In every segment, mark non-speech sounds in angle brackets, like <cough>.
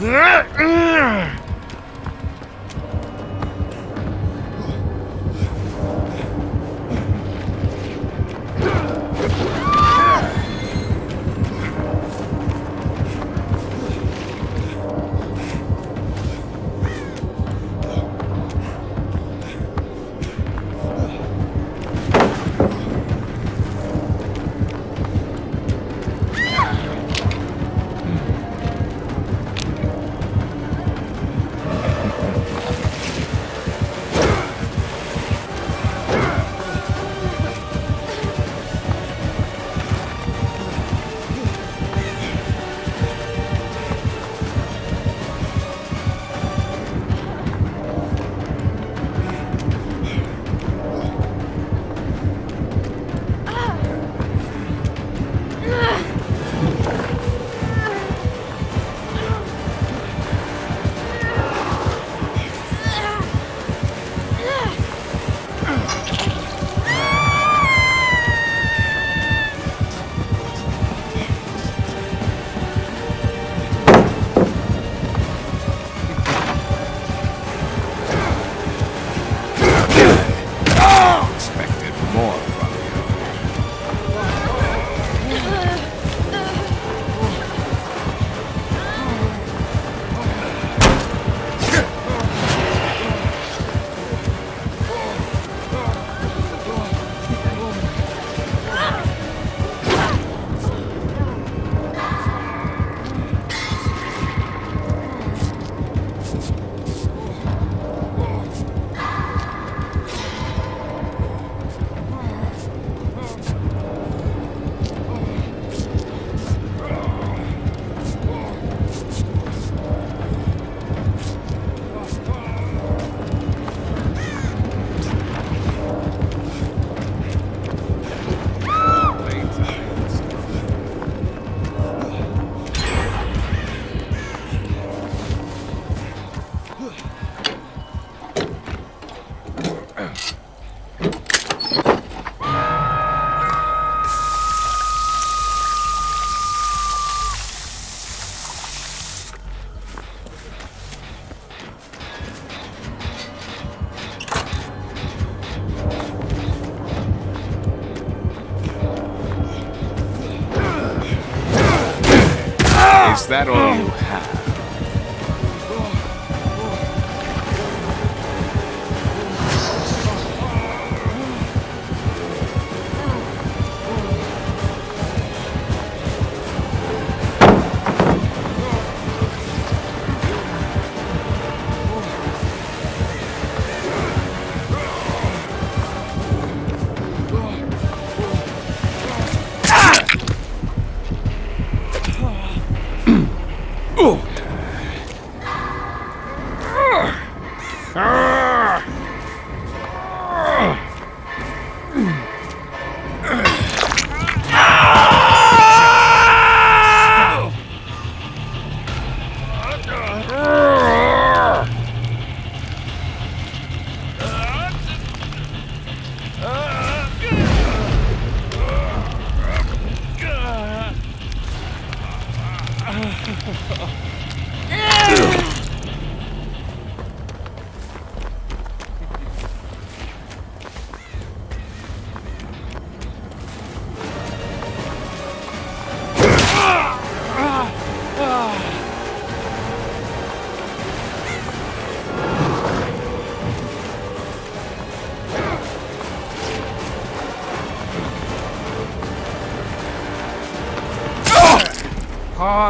Expected more from you. Is that all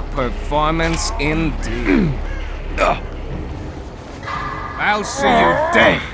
Performance indeed. <clears throat> I'll see you dead.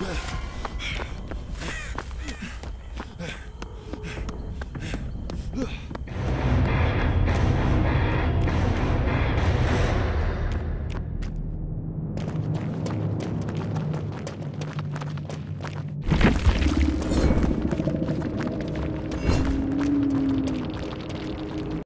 Yeah.